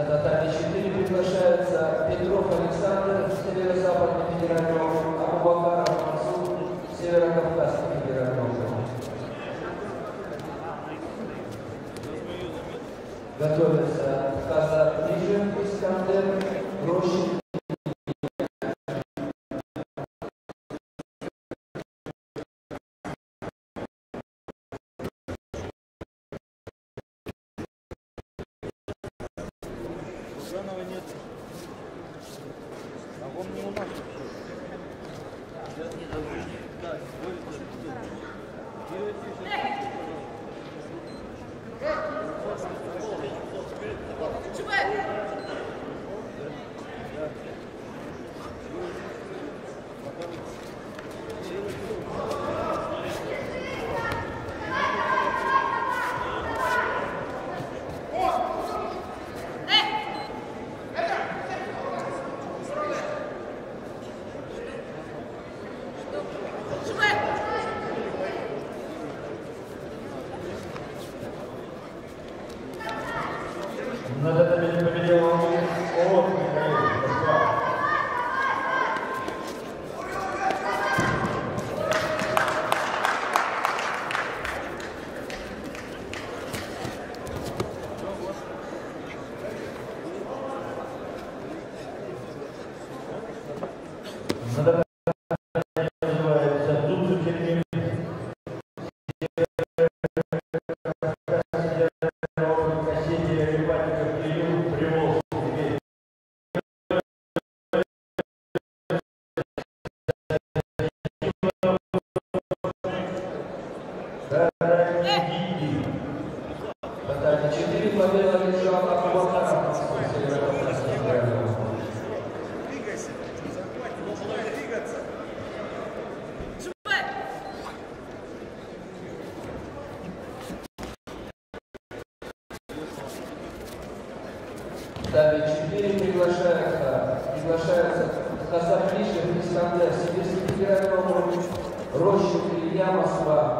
На татами 4 приглашается Петров Александр, Северо-Западный федеральный округ, Абубакаров Мансур, Северо-Кавказский федеральный округ. Готовится Каза-Ближе, Искандер, Рощин, no venía. На татами победил 4 победа. Двигайся. Захватит, должно двигаться. Далее 4 приглашается, приглашается Хазаблишев, Искандер, Сибирский округ, Рощин, Илья, Москва.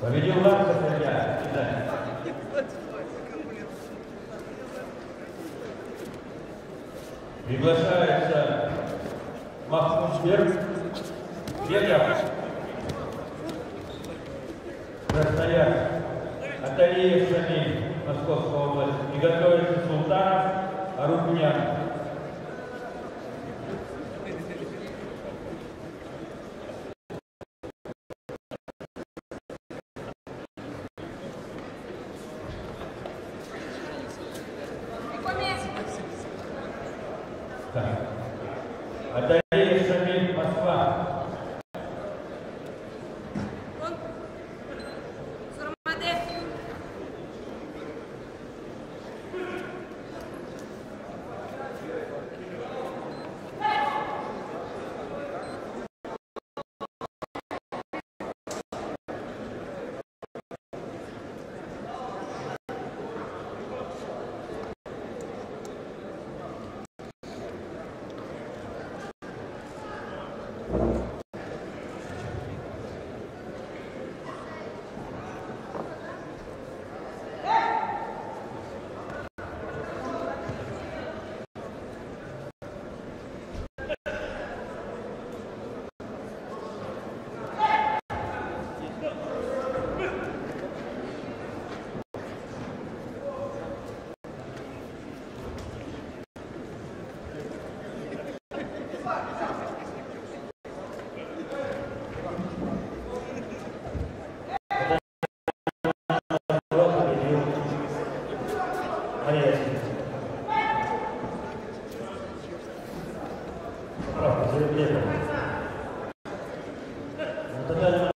Победил Ларса Илья. Приглашается Махмуд Берг. Бегов. Красноярск. Аталиев Шамиль, Московская область. И готовится Султанов Арутнян. Аталиев Шамиль,